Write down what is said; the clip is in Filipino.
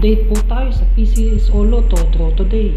Update po tayo sa PCSO Lotto Draw Today.